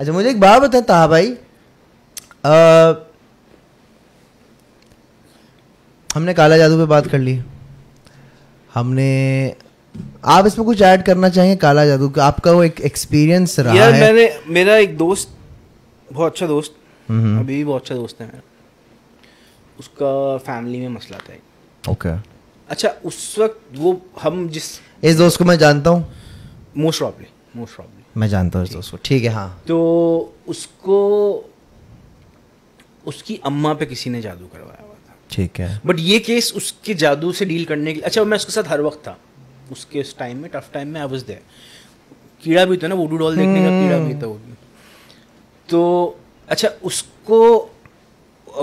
अच्छा मुझे एक बात बता ताहा भाई। अ, हमने काला जादू पे बात कर ली। हमने आप इसमें कुछ ऐड करना चाहेंगे काला जादू का? आपका वो एक एक्सपीरियंस रहा यार है। मैंने मेरा एक दोस्त बहुत अच्छा दोस्त। अभी भी बहुत अच्छा दोस्त है मेरा। उसका फैमिली में मसला था। ओके अच्छा उस वक्त वो हम जिस इस दोस्त को मैं जानता हूँ। मोस्ट प्रॉब्ली मोस्ट प्रॉब्ली मैं जानता हूँ इस दोस्त को ठीक है हाँ। तो उसको उसकी अम्मा पे किसी ने जादू करवाया हुआ था। ठीक है। बट ये केस उसके जादू से डील करने के लिए अच्छा मैं उसके साथ हर वक्त था। उसके उस टाइम में टफ टाइम में आई वाज देयर कीड़ा भी था ना वुडू डॉल देखने का कीड़ा भी था वो तो अच्छा उसको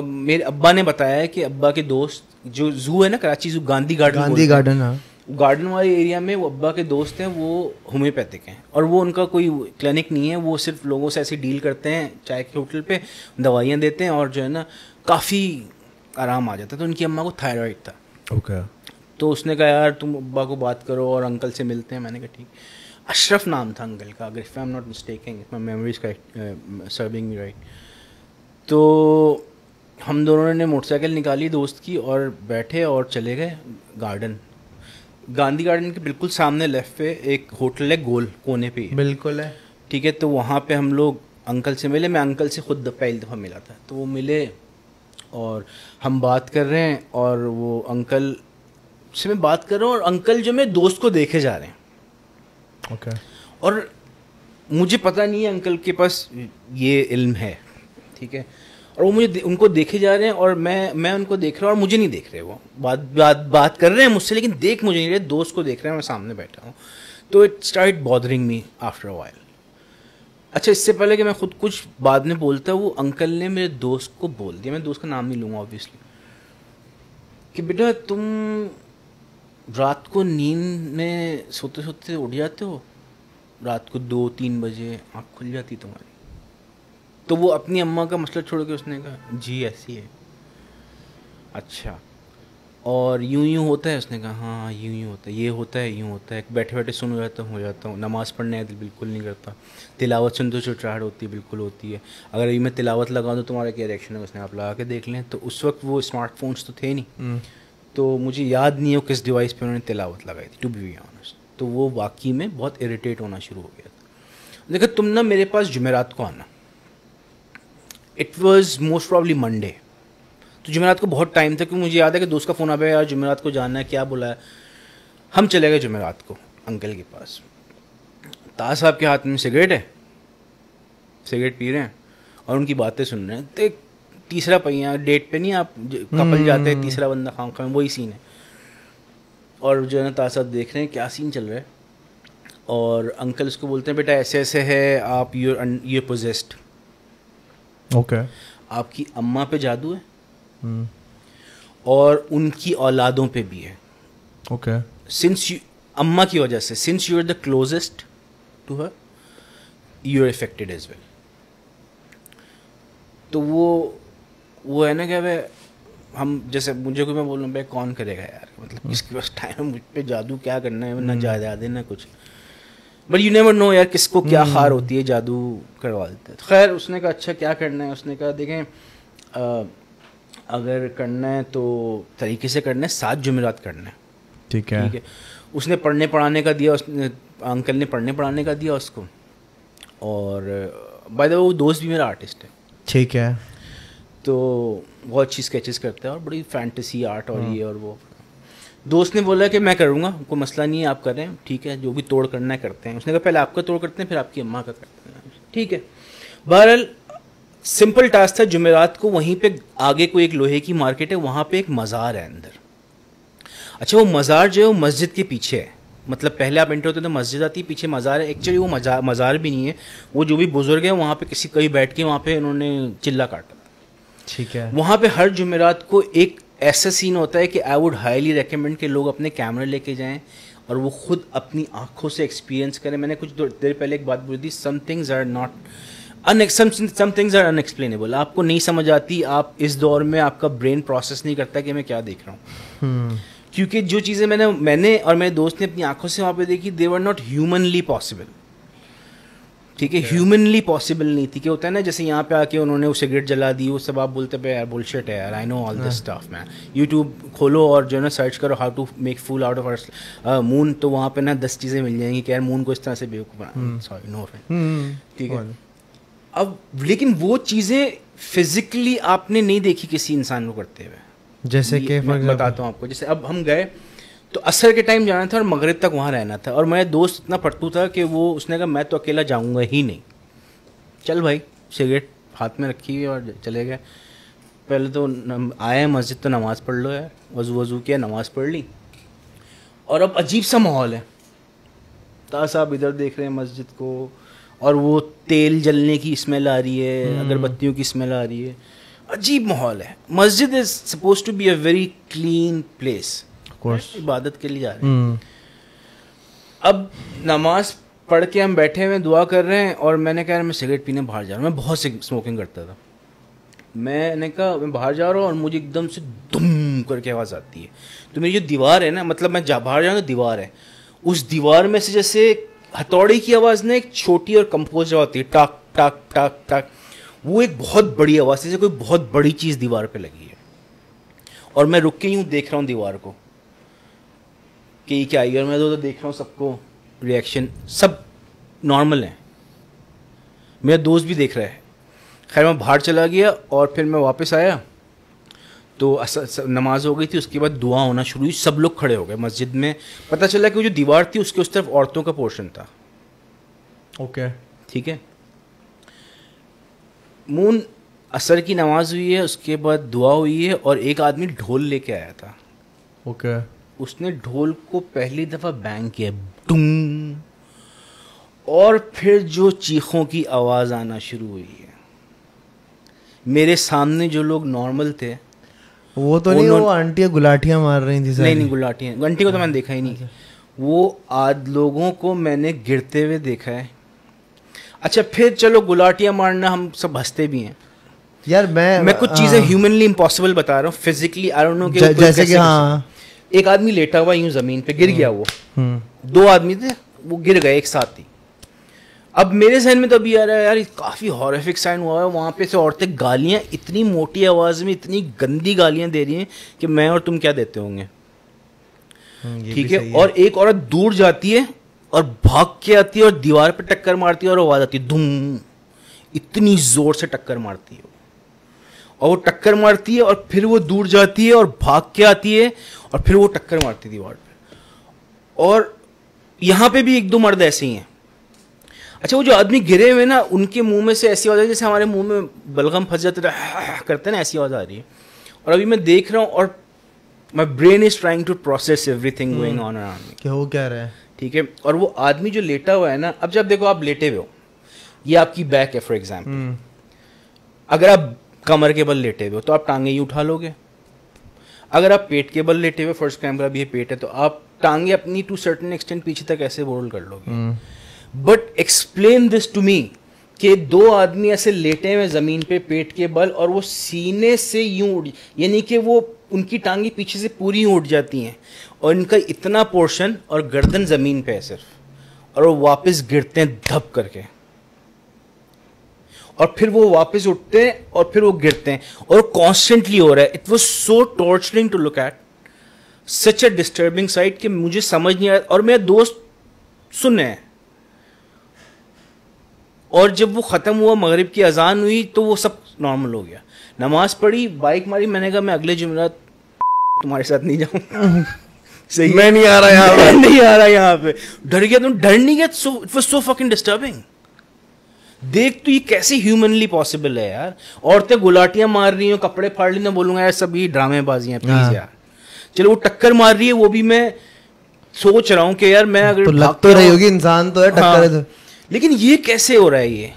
मेरे अब्बा ने बताया कि अब्बा के दोस्त जो जू है ना Karachi zoo Gandhi garden Gandhi garden हाँ गार्डन वाले एरिया में वो अब्बा के दोस्त हैं वो होम्योपैथिक हैं। और वो उनका कोई क्लिनिक नहीं है वो सिर्फ़ लोगों से ऐसे डील करते हैं चाय के होटल पे दवाइयाँ देते हैं और जो है ना काफ़ी आराम आ जाता है। तो उनकी अम्मा को थायराइड था। ओके। okay. तो उसने कहा यार तुम अब्बा को बात करो और अंकल से मिलते हैं। मैंने कहा ठीक। अशरफ नाम था अंकल का अगर if I am not mistaking my memories correct serving right तो हम दोनों ने मोटरसाइकिल निकाली दोस्त की और बैठे और चले गए गार्डन। गांधी गार्डन के बिल्कुल सामने लेफ़्ट पे एक होटल है गोल कोने पे। बिल्कुल है। ठीक है तो वहाँ पे हम लोग अंकल से मिले। मैं अंकल से खुद पहली दफ़ा मिला था। तो वो मिले और हम बात कर रहे हैं और वो अंकल से मैं बात कर रहा हूँ और अंकल जो मेरे दोस्त को देखे जा रहे हैं। ओके और मुझे पता नहीं है अंकल के पास ये इल्म है। ठीक है और वो मुझे उनको देखे जा रहे हैं और मैं मैं उनको देख रहा हूँ और मुझे नहीं देख रहे वो। बात बात बात कर रहे हैं मुझसे, लेकिन देख मुझे नहीं रहे, दोस्त को देख रहे हैं, मैं सामने बैठा हूँ। तो it start bothering me after a while अच्छा इससे पहले कि मैं खुद कुछ बाद में बोलता हूँ, वो अंकल ने मेरे दोस्त को बोल दिया। मैं दोस्त का नाम नहीं लूँगा ऑब्वियसली कि बेटा, तुम रात को नींद में सोते सोते उठ जाते हो? रात को दो तीन बजे आँख खुल जाती तुम्हारी। तो वो अपनी अम्मा का मसला छोड़ के उसने कहा? जी ऐसी है। अच्छा। और यूँ यूँ होता है? उसने कहा हाँ यूँ यूँ होता है। ये होता है यूँ होता है। बैठे बैठे सुन हो जाता हूँ हो जाता हूँ। नमाज़ पढ़ने दिल बिल्कुल नहीं करता। तिलावत सुन तो चिड़चिड़ाहट होती है बिल्कुल होती है। अगर अभी मैं तिलावत लगाऊँ तो तुम्हारा क्या रिएक्शन है? उसने आप लगा के देख लें। तो उस वक्त वो स्मार्टफोन्स तो थे नहीं। तो मुझे याद नहीं है किस डिवाइस पर उन्होंने तिलावत लगाई थी टू बी ऑनेस्ट तो वो वाकई में बहुत इरीटेट होना शुरू हो गया था। देखो तुम ना मेरे पास जुमेरात को आना। It was most probably Monday तो जुमेरात को बहुत टाइम था क्योंकि मुझे याद है कि दोस्त का फ़ोन आ गया यार जुमेरात को जाना है क्या बोला है? हम चले गए जुमेरात को अंकल के पास। ताज साहब के हाथ में सिगरेट है। सिगरेट पी रहे हैं और उनकी बातें सुन रहे हैं। तो एक तीसरा पहिया डेट पे नहीं आप कपल जाते हैं तीसरा बंदा खाम खाम वही सीन है। और जो है ना ताज साहब देख रहे हैं क्या सीन चल रहा है। और अंकल उसको बोलते हैं बेटा ऐसे ऐसे है आप यूर यूर पोजेस्ड ओके आपकी अम्मा पे जादू है। और उनकी औलादों पे भी है। ओके सिंस यू अम्मा की वजह से since you are the closest to her you are affected as well तो वो वो है ना क्या भाई हम जैसे मुझे कोई मैं बोल रहा भाई कौन करेगा यार? मतलब इसके पास टाइम मुझ पे जादू क्या करना है? ना जायदाद ना कुछ. बट यू नेवर नो यार किसको क्या हार होती है जादू करवा देते हैं तो खैर उसने कहा अच्छा क्या करना है उसने कहा देखें अ, अगर करना है तो तरीके से करना है सात जुमेरात करना है ठीक है ठीक है उसने पढ़ने पढ़ाने का दिया उसने अंकल ने पढ़ने पढ़ाने का दिया उसको और बाय द वे वो दोस्त भी मेरा आर्टिस्ट है ठीक है तो बहुत अच्छी स्केचेस करता है और बड़ी फैंटेसी आर्ट और ये और वो दोस्त ने बोला कि मैं करूँगा कोई मसला नहीं है आप करें ठीक है जो भी तोड़ करना है करते हैं। उसने कहा पहले आपका तोड़ करते हैं फिर आपकी अम्मा का करते हैं। ठीक है। बहरहाल सिंपल टास्क था जुमेरात को वहीं पे आगे कोई एक लोहे की मार्केट है वहाँ पे एक मज़ार है अंदर। अच्छा वो मज़ार जो है वो मस्जिद के पीछे है। मतलब पहले आप एंटर होते तो मस्जिद आती है पीछे मज़ार है। एक्चुअली वो मज़ार मज़ार भी नहीं है। वो जो भी बुज़ुर्ग है वहाँ पे किसी कहीं बैठ के वहाँ पे उन्होंने चिल्ला काटा। ठीक है। वहाँ पे हर जुमेरात को एक ऐसा सीन होता है कि आई वुड हाईली रिकमेंड कि लोग अपने कैमरे लेके जाएँ और वो खुद अपनी आँखों से एक्सपीरियंस करें। मैंने कुछ देर पहले एक बात बोली थी some things are not some things are unexplainable आपको नहीं समझ आती आप इस दौर में आपका ब्रेन प्रोसेस नहीं करता कि मैं क्या देख रहा हूँ। क्योंकि जो चीज़ें मैंने मैंने और मेरे दोस्त ने अपनी आँखों से वहाँ पे देखी they were not humanly possible ठीक है ह्यूमनली पॉसिबल नहीं थी कि होता है ना जैसे यहाँ पे आके उन्होंने वो सिगरेट जला दी वो सब आप बोलते पे यार बुलशिट है यार I know all this stuff man YouTube खोलो और जो है ना सर्च करो how to make fool out of moon तो वहाँ पे ना दस चीज़ें मिल जाएँगी कि यार मून को इस तरह से बेवकूफ़ बना। सॉरी नो हम्म ठीक है। अब लेकिन वो चीज़ें फिजिकली आपने नहीं देखी किसी इंसान को करते हुए। जैसे कि मैं बताता हूँ आपको जैसे अब हम गए तो असर के टाइम जाना था और मगरब तक वहाँ रहना था। और मेरा दोस्त इतना पट्टू था कि वो उसने कहा मैं तो अकेला जाऊँगा ही नहीं। चल भाई सिगरेट हाथ में रखी और चले गए। पहले तो आए मस्जिद तो नमाज़ पढ़ लो यार। वज़ू वज़ू किया नमाज़ पढ़ ली। और अब अजीब सा माहौल है। ता साहब इधर देख रहे हैं मस्जिद को और वो तेल जलने की स्मेल आ रही है अगरबत्तियों की स्मेल आ रही है। अजीब माहौल है। मस्जिद is suppose to be a very clean place course. इबादत के लिए जा रहे हैं अब नमाज़ पढ़ के हम बैठे हुए दुआ कर रहे हैं और मैंने कहा मैं सिगरेट पीने बाहर जा रहा हूँ मैं बहुत स्मोकिंग करता था मैंने कहा मैं बाहर जा रहा हूँ और मुझे एकदम से दुम करके आवाज़ आती है तो मेरी जो दीवार है ना मतलब मैं जा बाहर जा रहा तो दीवार है उस दीवार में से जैसे हथौड़ी की आवाज़ ना एक छोटी और कंपोज होती है टाक टाक टाक टाक वो एक बहुत बड़ी आवाज़ जैसे कोई बहुत बड़ी चीज़ दीवार पे लगी है और मैं रुक के यूँ देख रहा हूँ दीवार को कि क्या आई और मैं तो, तो देख रहा हूँ सबको रिएक्शन सब नॉर्मल है। मेरा दोस्त भी देख रहा है। खैर मैं बाहर चला गया और फिर मैं वापस आया। तो नमाज़ हो गई थी उसके बाद दुआ होना शुरू हुई सब लोग खड़े हो गए मस्जिद में। पता चला कि वो जो दीवार थी उसके उस तरफ़ औरतों का पोर्शन था। ओके। ठीक है? मून असर की नमाज़ हुई है उसके बाद दुआ हुई है और एक आदमी ढोल लेके आया था। ओके। उसने ढोल को पहली दफ़ा बैंग किया डुंग। और फिर जो चीखों की आवाज़ आना शुरू हुई है। मेरे सामने जो लोग नॉर्मल थे वो तो नहीं वो आंटियाँ गुलाटियाँ मार रही थी नहीं नहीं गुलाटियाँ। घंटी को तो मैंने देखा ही नहीं। वो आज लोगों को मैंने गिरते हुए देखा है। अच्छा फिर चलो गुलाटियाँ मारना हम सब हँसते भी हैं। यार मैं मैं कुछ चीज़ें ह्यूमनली इम्पॉसिबल बता रहा हूँ। फिजिकली आई डोंट नो कि जैसे कि हाँ। एक आदमी लेटा हुआ यूँ ज़मीन पे गिर गया वो। हम्म। दो आदमी थे वो गिर गए एक साथ ही। अब मेरे जहन में तो अभी आ रहा है यार काफ़ी हॉरिफिक साइन हुआ है वहाँ पे से औरतें गालियाँ इतनी मोटी आवाज़ में इतनी गंदी गालियाँ दे रही हैं कि मैं और तुम क्या देते होंगे? हम्म, ठीक है? और एक औरत दूर जाती है और भाग के आती है और दीवार पे टक्कर मारती है और आवाज़ आती है धूम। इतनी ज़ोर से टक्कर मारती है। और वो टक्कर मारती है और फिर वो दूर जाती है और भाग के आती है और फिर वो टक्कर मारती है दीवार पे। और यहाँ पे भी एक दो मर्द ऐसे ही हैं। अच्छा वो जो आदमी गिरे हुए ना उनके मुँह में से ऐसी आवाज़ आ रही है जैसे हमारे मुँह में बलगम फंस जाते थे करते हैं ना ऐसी आवाज़ आ रही है। और अभी मैं देख रहा हूँ और my brain is trying to process everything going on around me कि वो क्या रहा है? ठीक है? और वो आदमी जो लेटा हुआ है ना अब जब देखो आप लेटे हुए हो ये आपकी बैक है फॉर एग्ज़ाम्पल हम्म। अगर आप कमर के बल लेटे हुए हो तो आप टांगे ही उठा लोगे। अगर आप पेट के बल लेटे हुए फ़र्स्ट कैमरा अभी ये पेट है तो आप टांगे अपनी टू सर्टन एक्सटेंट पीछे तक ऐसे रोल कर लोगे। But explain this to me कि दो आदमी ऐसे लेटे हुए ज़मीन पे पेट के बल और वो सीने से यूँ उड़ यानी कि वो उनकी टांगे पीछे से पूरी उठ जाती हैं और इनका इतना पोर्शन और गर्दन ज़मीन पे है सिर्फ़। और वो वापस गिरते हैं धप करके। और फिर वो वापस उठते हैं और फिर वो गिरते हैं। और कॉन्स्टेंटली हो रहा है। It was so torturing to look at such a disturbing sight कि मुझे समझ नहीं आया। और मेरा दोस्त सुन रहे हैं। और जब वो ख़त्म हुआ मगरिब की अजान हुई तो वो सब नॉर्मल हो गया। नमाज़ पढ़ी बाइक मारी मैंने कहा मैं अगले जुमेरात तुम्हारे साथ नहीं जाऊँ सही मैं नहीं आ रहा यहाँ नहीं आ रहा यहाँ पे। डर गया तुम डर नहीं गया so it was so fucking disturbing देख तो ये कैसे ह्यूमनली पॉसिबल है यार। औरतें गुलाटियाँ मार रही हो कपड़े फाड़ ली मैं बोलूँगा यार सब ये ड्रामेबाजी हैं हाँ। प्लीज़ यार। चलो वो टक्कर मार रही है वो भी मैं सोच रहा हूँ कि यार मैं अगर तो लग तो रही होगी इंसान तो है टक्कर है हाँ। तो लेकिन ये कैसे हो रहा है ये?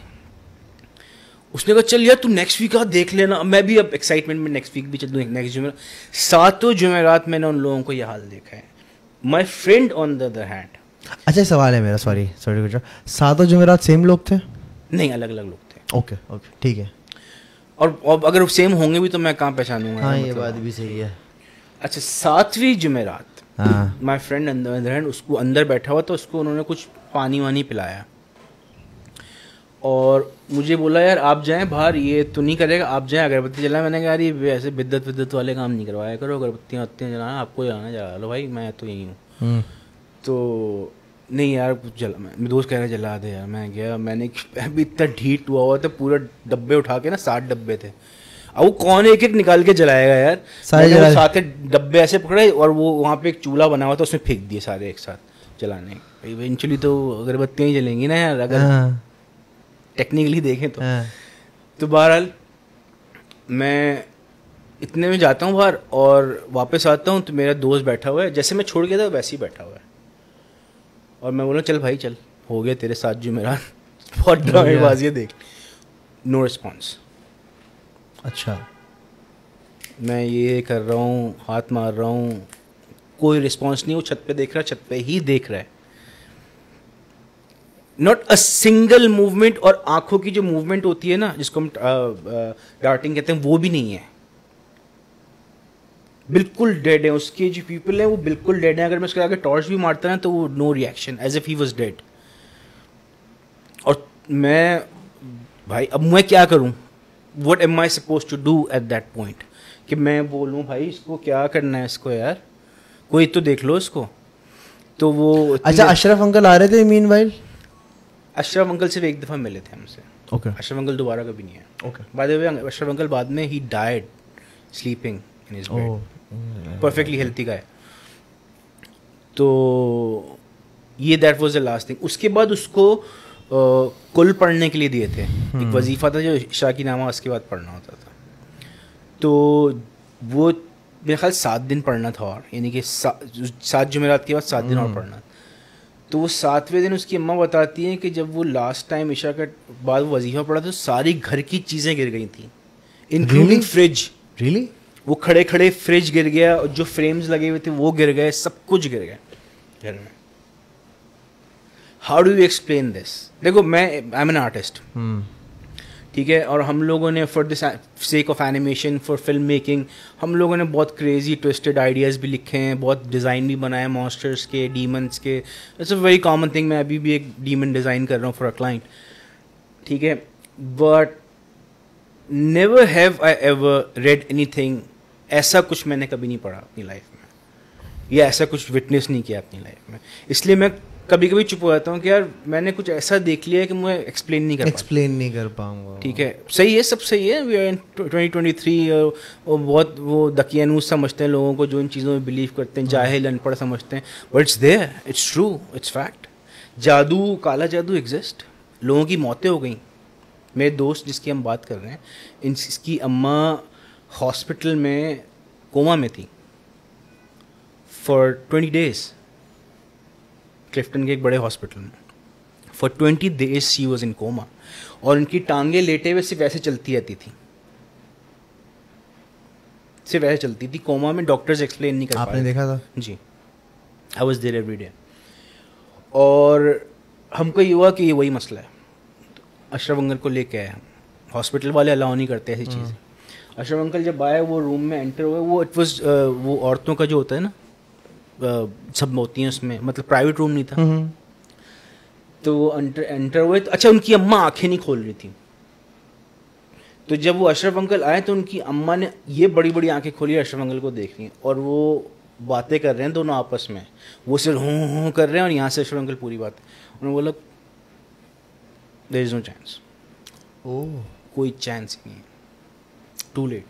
उसने कहा चल यार तू नेक्स्ट वीक आ देख लेना। मैं भी अब एक्साइटमेंट में नेक्स्ट वीक भी चल नेक्स्ट जुमेरात सातों जुमेरात मैंने उन लोगों को यह हाल देखा है। My friend on the other hand अच्छा सवाल है मेरा सॉरी सॉरी सातों जुमेरात सेम लोग थे? नहीं अलग अलग लोग थे। ओके ओके ठीक है। और अब अगर सेम होंगे भी तो मैं कहाँ पहचानूँगा हाँ ये मतलब। बात भी सही है। अच्छा सातवीं जुमेरात। हाँ। माई फ्रेंड अंदर उसको अंदर बैठा हुआ था उसको उन्होंने कुछ पानी वानी पिलाया। और मुझे बोला यार आप जाएँ बाहर ये तो नहीं करेगा आप जाएँ अगरबत्ती जलाएँ। मैंने कहा यार ये ऐसे बिद्दत विद्दत वाले काम नहीं करवाया करो अगरबत्तियाँ वत्तियाँ जलाना आपको जलाना जला लो भाई मैं तो यहीं हूँ। हम्म, तो नहीं यार कुछ जला मैं मेरे दोस्त कह रहे जला दे यार। मैं गया मैंने अभी इतना ढीट हुआ हुआ था पूरा डब्बे उठा के ना सात डब्बे थे। अब वो कौन एक एक निकाल के जलाएगा यार? सारे साथ डब्बे ऐसे पकड़े और वो वहाँ पे एक चूल्हा बना हुआ था उसमें फेंक दिए सारे एक साथ जलाने। इवेंचुअली तो अगरबत्तियाँ ही जलेंगी ना यार अगर हाँ, टेक्निकली देखें तो। हाँ, तो बहरहाल मैं इतने में जाता हूँ बाहर और वापस आता हूँ तो मेरा दोस्त बैठा हुआ है जैसे मैं छोड़ गया था वैसे ही बैठा हुआ है। और मैं बोला चल भाई चल हो गया तेरे साथ जो मेरा बहुत ड्रामेबाजी है देख। नो रिस्पॉन्स अच्छा। मैं ये कर रहा हूँ हाथ मार रहा हूँ कोई रिस्पॉन्स नहीं वो छत पे देख रहा है छत पे ही देख रहा है। नॉट अ सिंगल मूवमेंट और आँखों की जो मूवमेंट होती है ना जिसको हम डार्टिंग कहते हैं वो भी नहीं है। बिल्कुल डेड है। उसके जो पीपल हैं वो बिल्कुल डेड है। अगर मैं उसके आगे टॉर्च भी मारता ना तो वो no reaction as if he was dead और मैं भाई अब मैं क्या करूँ? What am I suppose to do at that point कि मैं बोलूँ भाई इसको क्या करना है इसको यार? कोई तो देख लो इसको. तो वो अच्छा अशरफ अंकल आ रहे थे मीन वाइल अशरफ अंकल सिर्फ़ एक दफ़ा मिले थे हमसे। ओके अशरफ अंकल दोबारा कभी नहीं है okay by the way Ashraf uncle बाद में he died sleeping in bed perfectly healthy का है तो ये that was the last thing उसके बाद उसको कुल पढ़ने के लिए दिए थे। hmm. एक वजीफा था जो इशा की नामा उसके बाद पढ़ना होता था। तो वो मेरे ख्याल सात दिन पढ़ना था और यानी कि सा, सात जुमेरात के बाद सात दिन और पढ़ना। तो वो सातवें दिन उसकी अम्मा बताती हैं कि जब वो लास्ट टाइम ईशा के बाद वो वजीफा पढ़ा तो सारी घर की चीज़ें गिर गई थी इंक्लूडिंग फ्रिज रियली वो खड़े खड़े फ्रिज गिर गया और जो फ्रेम्स लगे हुए थे वो गिर गए सब कुछ गिर गया घर में। How do you explain this देखो मैं आई एम एन आर्टिस्ट ठीक है? और हम लोगों ने for this sake of animation for film making हम लोगों ने बहुत क्रेजी ट्विस्टेड आइडियाज़ भी लिखे हैं बहुत डिज़ाइन भी बनाए मॉन्स्टर्स के डीमंस के। It's a very common thing मैं अभी भी एक डीमन डिज़ाइन कर रहा हूँ फॉर अ क्लाइंट ठीक है? But never have I ever read anything ऐसा कुछ मैंने कभी नहीं पढ़ा अपनी लाइफ में। या ऐसा कुछ विटनेस नहीं किया अपनी लाइफ में। इसलिए मैं कभी कभी चुप हो जाता हूँ कि यार मैंने कुछ ऐसा देख लिया है कि मैं एक्सप्लेन नहीं कर एक्सप्लेन नहीं कर पाऊँगा। ठीक है। सही है सब सही है। We are in twenty twenty three बहुत वो दकियानूस समझते हैं लोगों को जो इन चीज़ों में बिलीव करते हैं जाहिल अनपढ़ समझते हैं। But it's there it's true it's fact जादू काला जादू एग्जिस्ट लोगों की मौतें हो गई। मेरे दोस्त जिसकी हम बात कर रहे हैं इन इसकी अम्मा हॉस्पिटल में कोमा में थी। फॉर ट्वेंटी डेज़ क्लिफ्टन के एक बड़े हॉस्पिटल में। For twenty days she was in coma और उनकी टांगे लेटे हुए सिर्फ़ ऐसे चलती रहती थी। सिर्फ़ ऐसे चलती थी। कोमा में डॉक्टर्स एक्सप्लेन नहीं कर आपने देखा था? जी। I was there every day और हमको ये हुआ कि ये वही मसला है। अशरफ अंकल को लेके आए हम। हॉस्पिटल वाले अलाउ नहीं करते ऐसी चीज़ें। अशरफ अंकल जब आए वो रूम में एंटर हुए वो इट वॉज़ वो औरतों का जो होता है ना सब होती हैं उसमें मतलब प्राइवेट रूम नहीं था। हम्म, तो वो एंटर एंटर हुए तो अच्छा उनकी अम्मा आँखें नहीं खोल रही थी। तो जब वो अशरफ अंकल आए तो उनकी अम्मा ने ये बड़ी बड़ी आँखें खोली अशरफ अंकल को देख रही हैं और वो बातें कर रहे हैं दोनों आपस में। वो सिर्फ़ हूँ हूँ कर रहे हैं और यहाँ से अशरफ अंकल पूरी बात। उन्होंने बोला there is no chance oh. कोई चांस ही नहीं है। To late